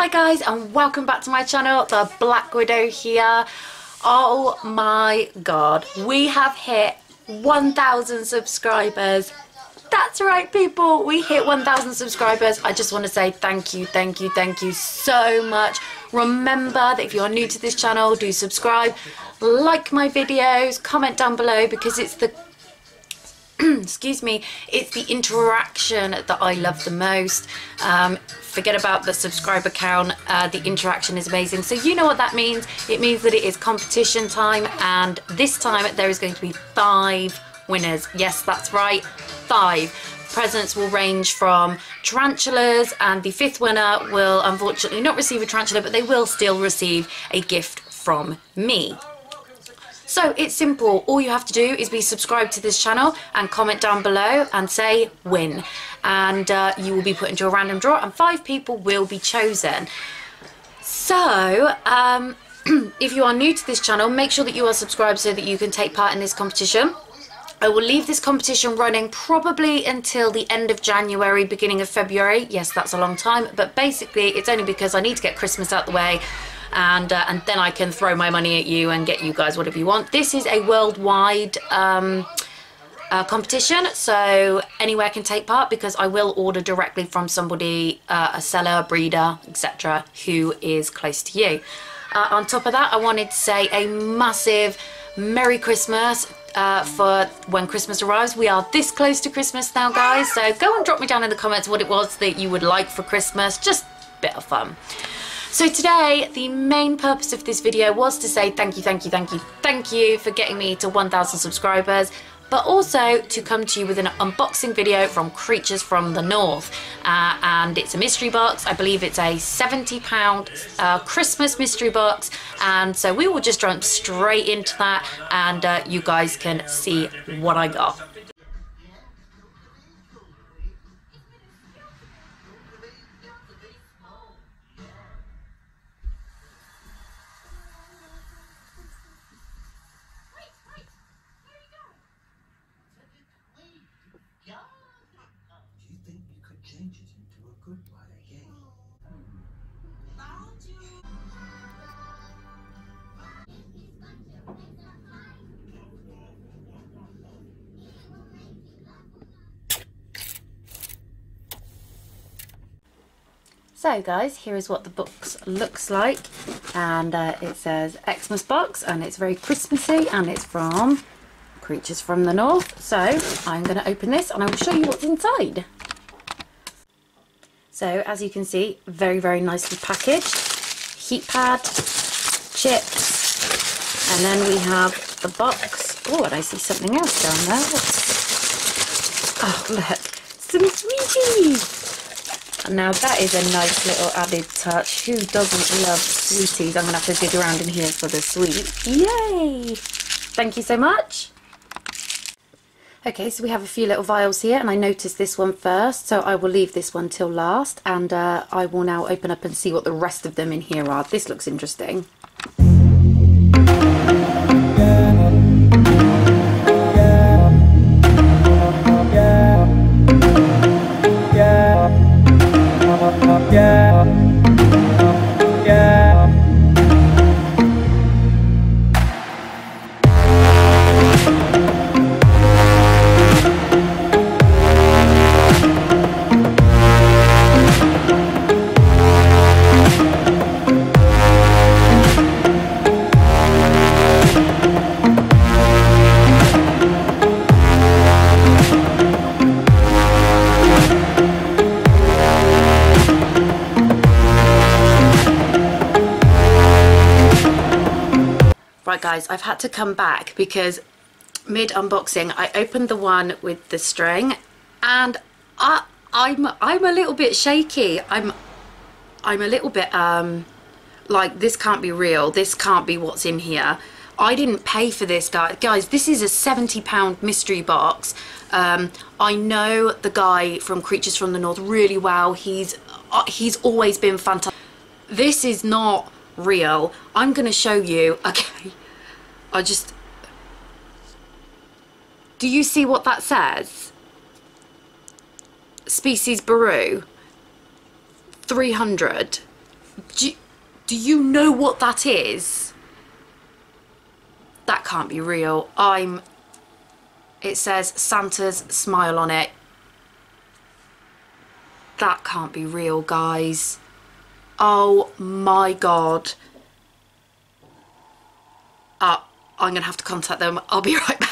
Hi guys and welcome back to my channel, The Black Widow here. Oh my god, we have hit 1,000 subscribers. That's right people, we hit 1,000 subscribers. I just want to say thank you, thank you, thank you so much. Remember that if you're new to this channel, do subscribe, like my videos, comment down below because it's the excuse me, it's the interaction that I love the most. Um, forget about the subscriber count, uh, the interaction is amazing. So you know what that means. It means that it is competition time and this time there is going to be five winners. Yes, that's right, five. Presents will range from tarantulas and the fifth winner will unfortunately not receive a tarantula but they will still receive a gift from me. So it's simple. All you have to do is be subscribed to this channel and comment down below and say win. And uh, you will be put into a random draw and five people will be chosen. So, um, if you are new to this channel, make sure that you are subscribed so that you can take part in this competition. I will leave this competition running probably until the end of January, beginning of February. Yes, that's a long time, but basically it's only because I need to get Christmas out the way and uh, and then I can throw my money at you and get you guys whatever you want. This is a worldwide um, uh, competition, so anywhere can take part because I will order directly from somebody, uh, a seller, a breeder, etc., who is close to you. Uh, on top of that, I wanted to say a massive Merry Christmas uh, for when Christmas arrives. We are this close to Christmas now, guys, so go and drop me down in the comments what it was that you would like for Christmas. Just bit of fun. So today, the main purpose of this video was to say thank you, thank you, thank you, thank you for getting me to 1,000 subscribers but also to come to you with an unboxing video from Creatures from the North. Uh, and it's a mystery box. I believe it's a £70 uh, Christmas mystery box. And so we will just jump straight into that and uh, you guys can see what I got. So guys, here is what the box looks like and uh, it says Xmas box and it's very Christmassy and it's from Creatures from the North. So I'm going to open this and I will show you what's inside. So as you can see, very, very nicely packaged. Heat pad, chips, and then we have the box. Oh, and I see something else down there. Oh, look, some sweeties. Now that is a nice little added touch. Who doesn't love sweeties? I'm going to have to dig around in here for the sweet. Yay! Thank you so much. Okay, so we have a few little vials here and I noticed this one first, so I will leave this one till last and uh, I will now open up and see what the rest of them in here are. This looks interesting. Guys, I've had to come back because mid unboxing I opened the one with the string and I, I'm I'm a little bit shaky. I'm I'm a little bit um like this can't be real. This can't be what's in here. I didn't pay for this guys. Guys, this is a 70 pound mystery box. Um, I know the guy from Creatures from the North really well. He's uh, he's always been fantastic. This is not real. I'm going to show you. Okay. I just... Do you see what that says? Species Biru. 300. Do, do you know what that is? That can't be real. I'm... It says Santa's smile on it. That can't be real, guys. Oh my god. Uh, I'm going to have to contact them. I'll be right back.